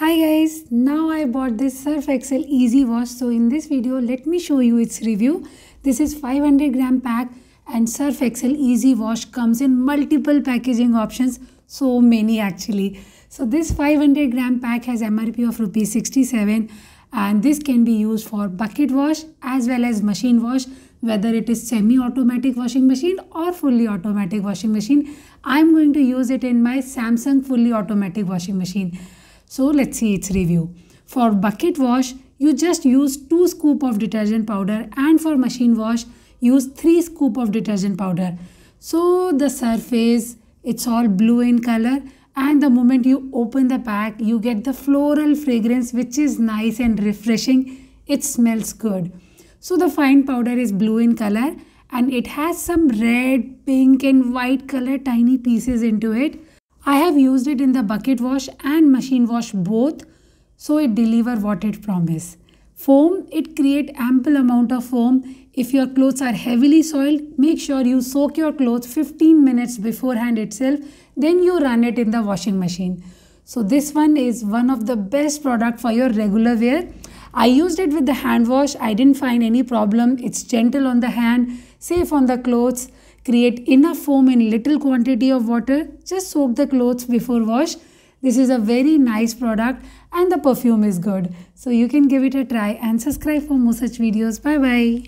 Hi guys, now I bought this Surf Excel Easy Wash. So in this video, let me show you its review. This is 500 gram pack and Surf Excel Easy Wash comes in multiple packaging options. So many actually. So this 500 gram pack has MRP of rupees 67 and this can be used for bucket wash as well as machine wash whether it is semi-automatic washing machine or fully automatic washing machine. I'm going to use it in my Samsung fully automatic washing machine. So let's see its review. For bucket wash, you just use 2 scoop of detergent powder and for machine wash, use 3 scoop of detergent powder. So the surface, it's all blue in color and the moment you open the pack, you get the floral fragrance which is nice and refreshing. It smells good. So the fine powder is blue in color and it has some red, pink and white color tiny pieces into it I have used it in the bucket wash and machine wash both so it deliver what it promise. Foam, it create ample amount of foam. If your clothes are heavily soiled, make sure you soak your clothes 15 minutes beforehand itself. Then you run it in the washing machine. So this one is one of the best product for your regular wear. I used it with the hand wash. I didn't find any problem. It's gentle on the hand, safe on the clothes. Create enough foam in little quantity of water. Just soak the clothes before wash. This is a very nice product and the perfume is good. So you can give it a try and subscribe for more such videos. Bye bye.